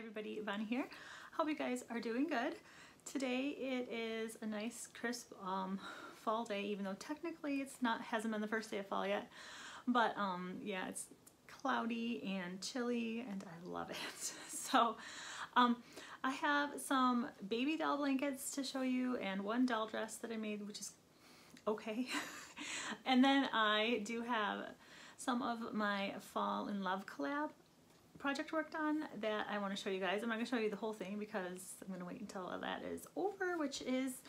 everybody, Yvonne here. Hope you guys are doing good. Today it is a nice crisp um, fall day, even though technically it's not hasn't been the first day of fall yet. But um, yeah, it's cloudy and chilly and I love it. So um, I have some baby doll blankets to show you and one doll dress that I made, which is okay. and then I do have some of my Fall in Love collab project worked on that I want to show you guys. I'm not going to show you the whole thing because I'm going to wait until that is over, which is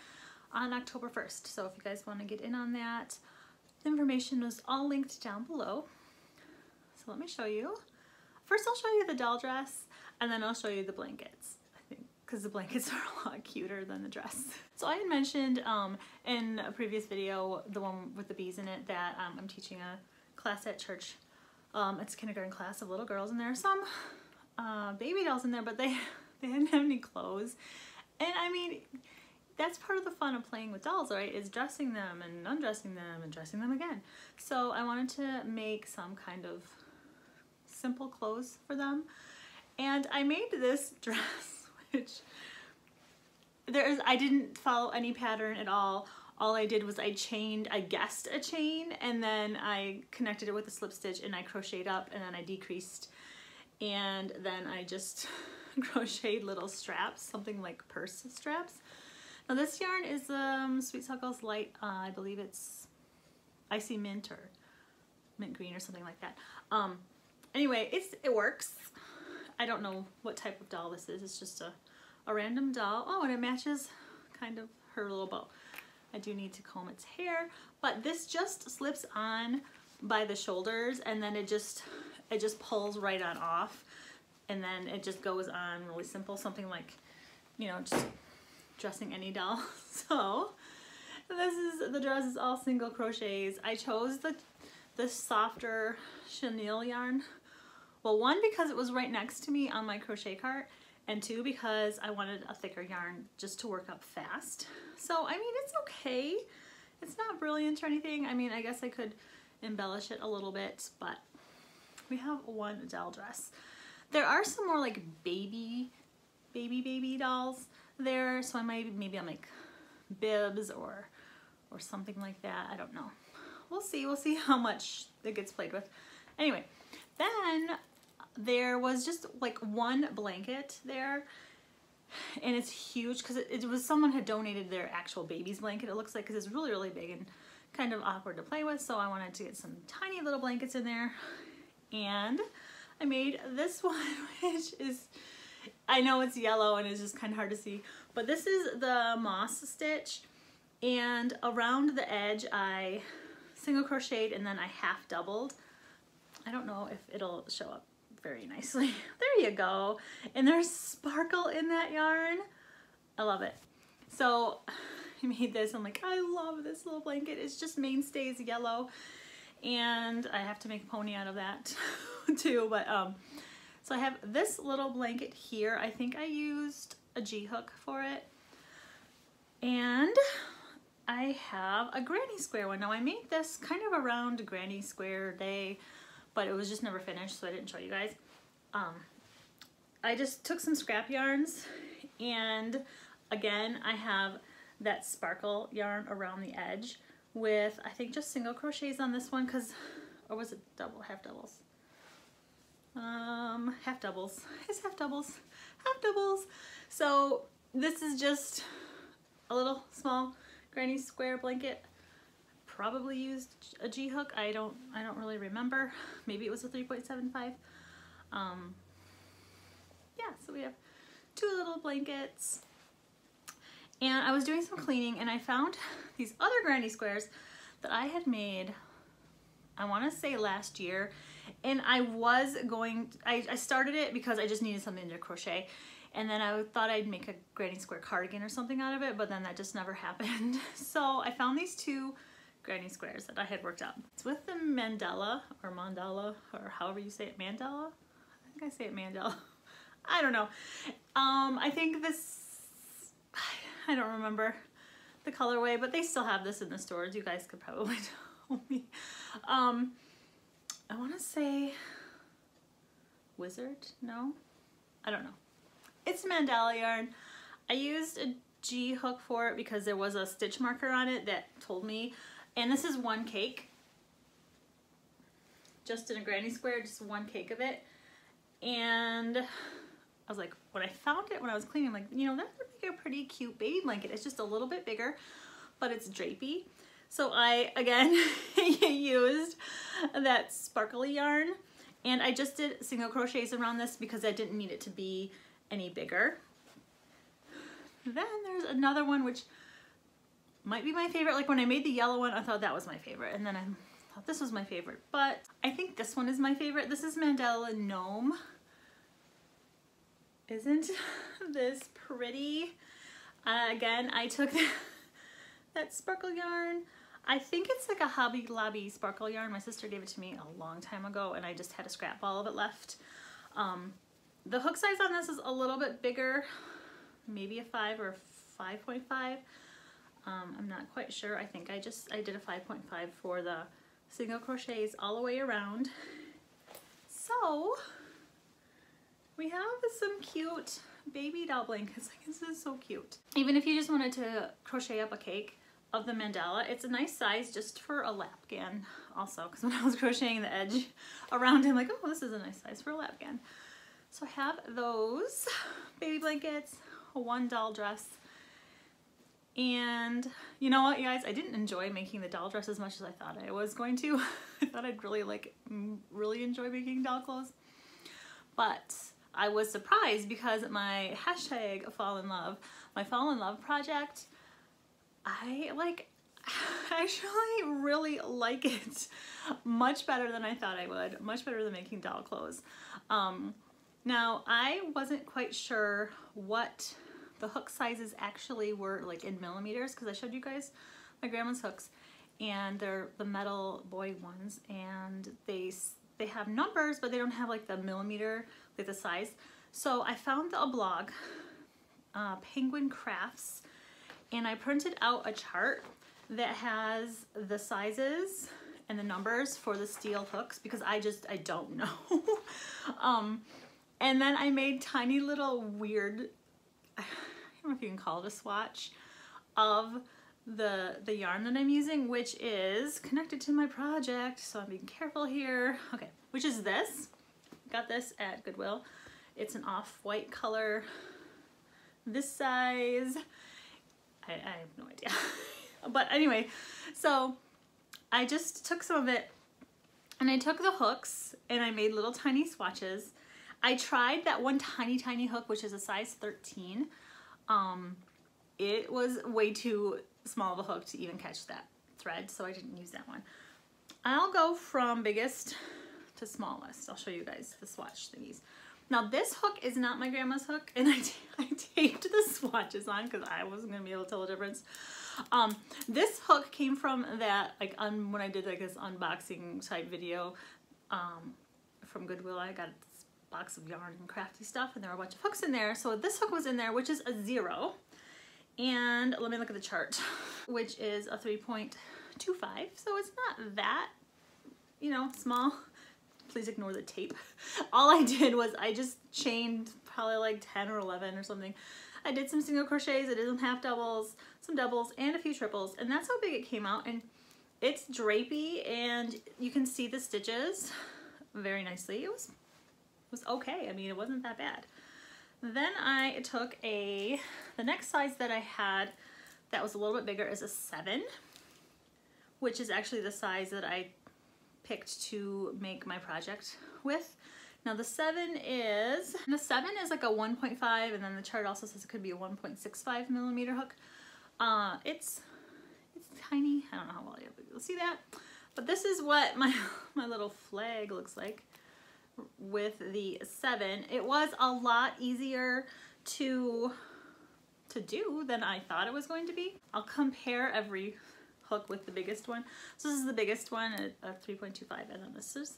on October 1st. So if you guys want to get in on that, the information is all linked down below. So let me show you. First I'll show you the doll dress and then I'll show you the blankets. Because the blankets are a lot cuter than the dress. So I had mentioned um, in a previous video, the one with the bees in it, that um, I'm teaching a class at church um, it's kindergarten class of little girls and there are some uh, baby dolls in there, but they, they didn't have any clothes. And I mean, that's part of the fun of playing with dolls, right? Is dressing them and undressing them and dressing them again. So I wanted to make some kind of simple clothes for them. And I made this dress, which there's I didn't follow any pattern at all all I did was I chained, I guessed a chain and then I connected it with a slip stitch and I crocheted up and then I decreased and then I just crocheted little straps, something like purse straps. Now this yarn is um, Sweet Snuggles Lite, uh, I believe it's Icy Mint or Mint Green or something like that. Um, anyway, it's it works. I don't know what type of doll this is. It's just a, a random doll. Oh, and it matches kind of her little bow. I do need to comb its hair, but this just slips on by the shoulders and then it just, it just pulls right on off and then it just goes on really simple, something like, you know, just dressing any doll. So this is, the dress is all single crochets. I chose the, the softer chenille yarn. Well, one, because it was right next to me on my crochet cart, and two, because I wanted a thicker yarn just to work up fast. So, I mean, it's okay. It's not brilliant or anything. I mean, I guess I could embellish it a little bit, but we have one doll dress. There are some more like baby, baby, baby dolls there. So I might, maybe I'll make bibs or, or something like that. I don't know. We'll see. We'll see how much it gets played with. Anyway, then there was just like one blanket there and it's huge because it, it, was someone had donated their actual baby's blanket it looks like because it's really really big and kind of awkward to play with so I wanted to get some tiny little blankets in there and I made this one which is I know it's yellow and it's just kind of hard to see but this is the moss stitch and around the edge I single crocheted and then I half doubled. I don't know if it'll show up very nicely. There you go. And there's sparkle in that yarn. I love it. So I made this. I'm like, I love this little blanket. It's just mainstays yellow. And I have to make a pony out of that too. But um, so I have this little blanket here. I think I used a G-hook for it. And I have a granny square one. Now I made this kind of around granny square day but it was just never finished, so I didn't show you guys. Um, I just took some scrap yarns, and again, I have that sparkle yarn around the edge with, I think, just single crochets on this one, because, or was it double, half doubles? Um, half doubles. It's half doubles. Half doubles. So this is just a little small granny square blanket probably used a G-hook. I don't I don't really remember. Maybe it was a 3.75. Um, yeah, so we have two little blankets. And I was doing some cleaning and I found these other granny squares that I had made, I want to say last year. And I was going, I, I started it because I just needed something to crochet. And then I thought I'd make a granny square cardigan or something out of it, but then that just never happened. So I found these two granny squares that I had worked up. It's with the mandala or mandala or however you say it, mandala? I think I say it mandala. I don't know. Um, I think this, I don't remember the colorway, but they still have this in the stores. You guys could probably tell me. Um, I want to say wizard, no? I don't know. It's mandala yarn. I used a G hook for it because there was a stitch marker on it that told me. And this is one cake. Just in a granny square, just one cake of it. And I was like, when I found it, when I was cleaning, I'm like, you know, that would make a pretty cute baby blanket. It's just a little bit bigger, but it's drapey. So I, again, used that sparkly yarn and I just did single crochets around this because I didn't need it to be any bigger. Then there's another one which might be my favorite. Like when I made the yellow one, I thought that was my favorite. And then I thought this was my favorite. But I think this one is my favorite. This is Mandala Gnome. Isn't this pretty? Uh, again, I took that, sparkle yarn. I think it's like a Hobby Lobby sparkle yarn. My sister gave it to me a long time ago and I just had a scrap ball of it left. Um, the hook size on this is a little bit bigger maybe a 5 or 5.5. Um, I'm not quite sure. I think I just, I did a 5.5 for the single crochets all the way around. So, we have some cute baby doll blankets. Like, this is so cute. Even if you just wanted to crochet up a cake of the mandala, it's a nice size just for a lapghan also. Because when I was crocheting the edge around I'm like, oh, this is a nice size for a lapghan. So I have those baby blankets one doll dress. And you know what, you guys? I didn't enjoy making the doll dress as much as I thought I was going to. I thought I'd really like, really enjoy making doll clothes. But I was surprised because my hashtag fall in love, my fall in love project, I like actually really like it much better than I thought I would, much better than making doll clothes. Um, now, I wasn't quite sure what the hook sizes actually were like in millimeters because I showed you guys my grandma's hooks and they're the metal Boye ones and they they have numbers but they don't have like the millimeter like the size. So I found a blog, uh, Penguin Crafts, and I printed out a chart that has the sizes and the numbers for the steel hooks because I just, I don't know. um, and then I made tiny little weird, I don't know if you can call it a swatch, of the, the yarn that I'm using, which is connected to my project. So I'm being careful here. Okay, which is this. Got this at Goodwill. It's an off-white color, this size. I, I have no idea. but anyway, so I just took some of it and I took the hooks and I made little tiny swatches I tried that one tiny, tiny hook, which is a size 13. Um, it was way too small of a hook to even catch that thread, so I didn't use that one. I'll go from biggest to smallest. I'll show you guys the swatch thingies. Now this hook is not my grandma's hook, and I, I taped the swatches on because I wasn't gonna be able to tell the difference. Um, this hook came from that, like on, when I did like this unboxing type video um, from Goodwill, I got box of yarn and crafty stuff and there were a bunch of hooks in there. So this hook was in there, which is a zero. And let me look at the chart, which is a 3.25. So it's not that, you know, small. Please ignore the tape. All I did was I just chained probably like 10 or 11 or something. I did some single crochets, I did some half doubles, some doubles, and a few triples. And that's how big it came out. And it's drapey and you can see the stitches very nicely. It was was okay. I mean, it wasn't that bad. Then I took a, the next size that I had that was a little bit bigger is a seven, which is actually the size that I picked to make my project with. Now the seven is, the seven is like a 1.5 and then the chart also says it could be a 1.65 millimeter hook. Uh, it's, it's tiny. I don't know how well you'll see that. But this is what my, my little flag looks like with the seven. It was a lot easier to to do than I thought it was going to be. I'll compare every hook with the biggest one. So this is the biggest one at, 3.25 and then this is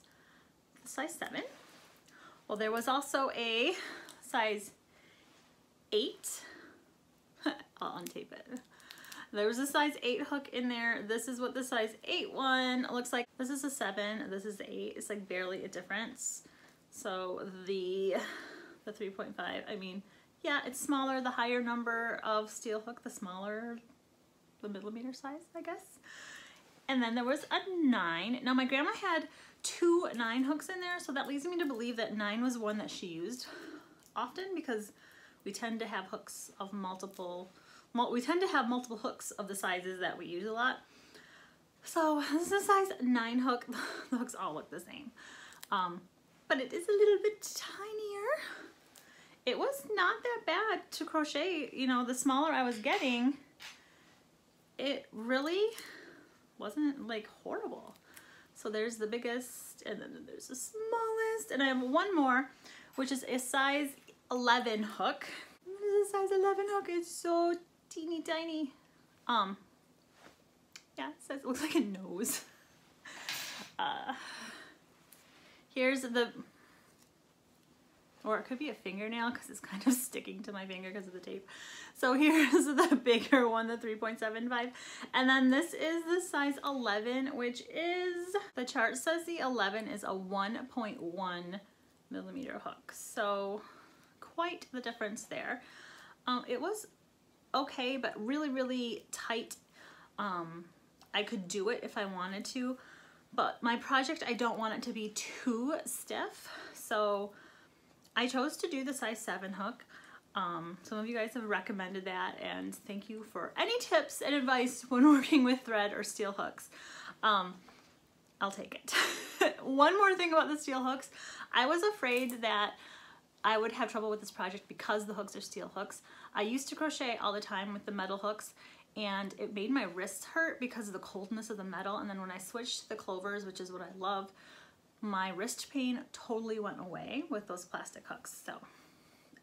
the size 7. Well there was also a size 8. I'll untape it. There was a size 8 hook in there. This is what the size 8 one looks like. This is a 7, this is 8. It's like barely a difference. So the, the 3.5, I mean, yeah, it's smaller. The higher number of steel hook, the smaller the millimeter size, I guess. And then there was a nine. Now my grandma had two nine hooks in there, so that leads me to believe that nine was one that she used often because we tend to have hooks of multiple, we tend to have multiple hooks of the sizes that we use a lot. So this is a size nine hook. The hooks all look the same. Um, but it is a little bit tinier. It was not that bad to crochet. You know, the smaller I was getting, it really wasn't like horrible. So there's the biggest and then there's the smallest and I have one more which is a size 11 hook. What is a size 11 hook? It's so teeny tiny. Um, yeah, it says it looks like a nose. Uh, here's the or it could be a fingernail because it's kind of sticking to my finger because of the tape. So here's the bigger one, the 3.75. And then this is the size 11, which is, the chart says the 11 is a 1.1 millimeter hook. So quite the difference there. Um, it was okay, but really, really tight. Um, I could do it if I wanted to, but my project, I don't want it to be too stiff. So I chose to do the size 7 hook. Um, some of you guys have recommended that and thank you for any tips and advice when working with thread or steel hooks. Um, I'll take it. One more thing about the steel hooks. I was afraid that I would have trouble with this project because the hooks are steel hooks. I used to crochet all the time with the metal hooks and it made my wrists hurt because of the coldness of the metal and then when I switched to the clovers, which is what I love, my wrist pain totally went away with those plastic hooks. So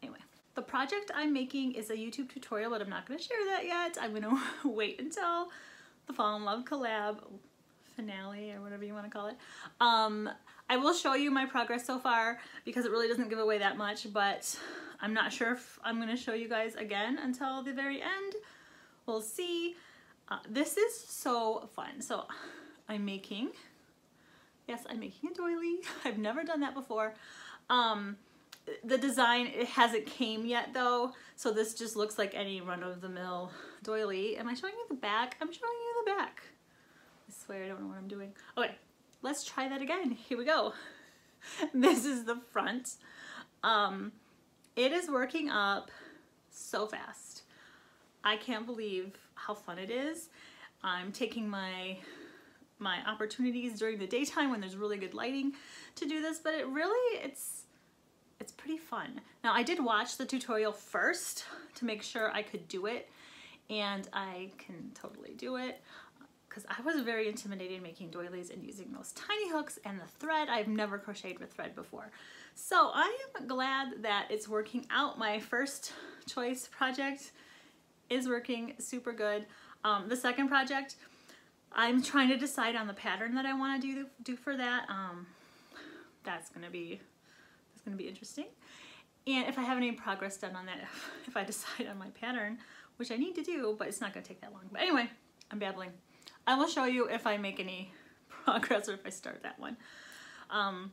anyway, the project I'm making is a YouTube tutorial, but I'm not gonna share that yet. I'm gonna wait until the Fall in Love collab finale or whatever you wanna call it. Um, I will show you my progress so far because it really doesn't give away that much, but I'm not sure if I'm gonna show you guys again until the very end. We'll see. Uh, this is so fun. So I'm making Yes, I'm making a doily. I've never done that before. Um, the design, it hasn't came yet though, so this just looks like any run-of-the-mill doily. Am I showing you the back? I'm showing you the back. I swear I don't know what I'm doing. Okay, let's try that again. Here we go. this is the front. Um, it is working up so fast. I can't believe how fun it is. I'm taking my my opportunities during the daytime when there's really good lighting to do this, but it really, it's, it's pretty fun. Now I did watch the tutorial first to make sure I could do it and I can totally do it because I was very intimidated making doilies and using those tiny hooks and the thread. I've never crocheted with thread before. So I am glad that it's working out. My first choice project is working super good. Um, the second project, I'm trying to decide on the pattern that I want to do do for that. Um, that's gonna be that's gonna be interesting. And if I have any progress done on that, if I decide on my pattern, which I need to do, but it's not gonna take that long. But anyway, I'm babbling. I will show you if I make any progress or if I start that one. Um,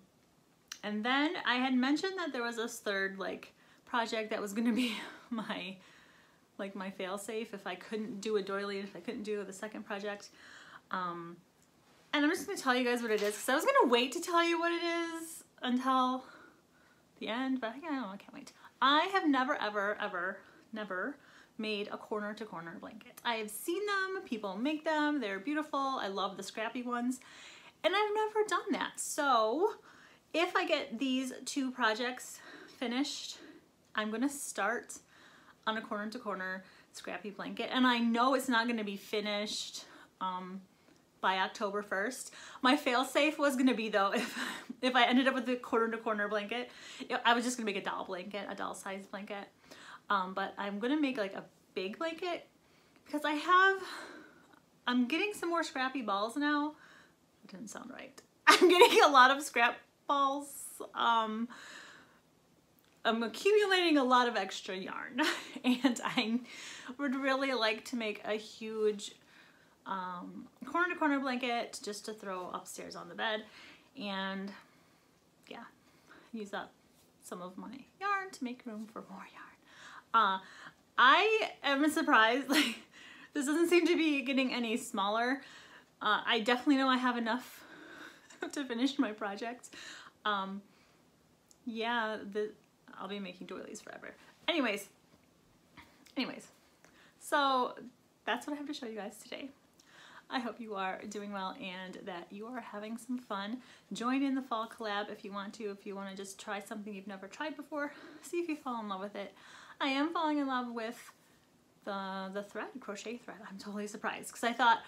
and then I had mentioned that there was this third like project that was gonna be my like my fail safe if I couldn't do a doily, if I couldn't do the second project. Um, and I'm just gonna tell you guys what it is because I was gonna wait to tell you what it is until the end, but I, know, I can't wait. I have never, ever, ever, never made a corner to corner blanket. I have seen them, people make them, they're beautiful. I love the scrappy ones and I've never done that. So if I get these two projects finished, I'm gonna start on a corner to corner scrappy blanket and I know it's not gonna be finished um, by October 1st. My fail-safe was gonna be though, if, if I ended up with a corner to corner blanket, I was just gonna make a doll blanket, a doll size blanket. Um, but I'm gonna make like a big blanket because I have, I'm getting some more scrappy balls now. That didn't sound right. I'm getting a lot of scrap balls. Um, I'm accumulating a lot of extra yarn and I would really like to make a huge um, corner to corner blanket just to throw upstairs on the bed and yeah use up some of my yarn to make room for more yarn Uh, I am surprised, like, this doesn't seem to be getting any smaller. Uh, I definitely know I have enough to finish my project. Um, yeah, the, I'll be making doilies forever. Anyways, anyways, so that's what I have to show you guys today. I hope you are doing well and that you are having some fun. Join in the fall collab if you want to, if you want to just try something you've never tried before. See if you fall in love with it. I am falling in love with the, the thread, crochet thread. I'm totally surprised because I thought,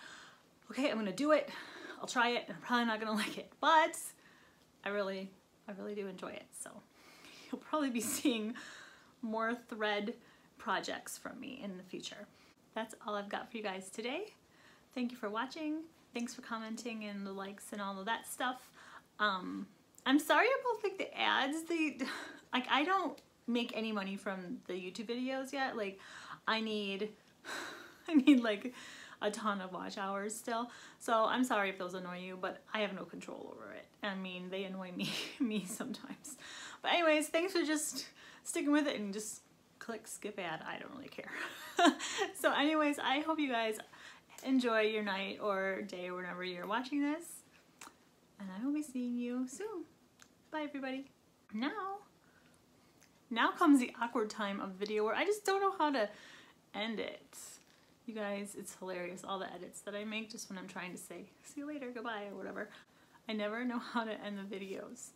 okay, I'm going to do it. I'll try it and I'm probably not going to like it, but I really, I really do enjoy it. So you'll probably be seeing more thread projects from me in the future. That's all I've got for you guys today. Thank you for watching. Thanks for commenting and the likes and all of that stuff. Um, I'm sorry about like the ads. They, like I don't make any money from the YouTube videos yet. Like I need, I need like a ton of watch hours still. So I'm sorry if those annoy you, but I have no control over it. I mean, they annoy me, me sometimes. But anyways, thanks for just sticking with it and just click skip ad. I don't really care. so anyways, I hope you guys enjoy your night or day or whenever you're watching this. And I will be seeing you soon. Bye everybody. Now, now comes the awkward time of video where I just don't know how to end it. You guys, it's hilarious, all the edits that I make just when I'm trying to say, see you later, goodbye, or whatever. I never know how to end the videos.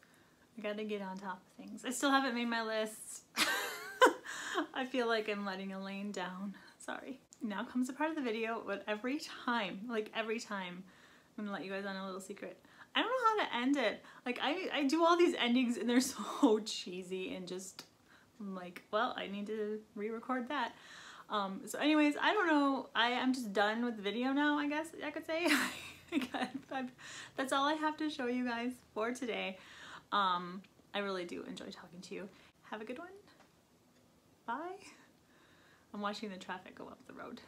I gotta get on top of things. I still haven't made my list. I feel like I'm letting Elaine down. Sorry now comes a part of the video, but every time, like every time, I'm gonna let you guys on a little secret. I don't know how to end it. Like I, I do all these endings and they're so cheesy and just I'm like, well, I need to re-record that. Um, so anyways, I don't know. I am just done with the video now, I guess I could say. that's all I have to show you guys for today. Um, I really do enjoy talking to you. Have a good one. Bye. I'm watching the traffic go up the road.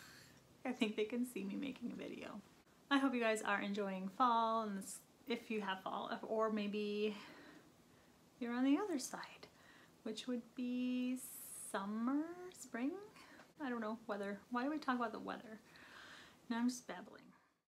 I think they can see me making a video. I hope you guys are enjoying fall and this, if you have fall or maybe you're on the other side, which would be summer, spring? I don't know, weather. Why do we talk about the weather? Now I'm just babbling.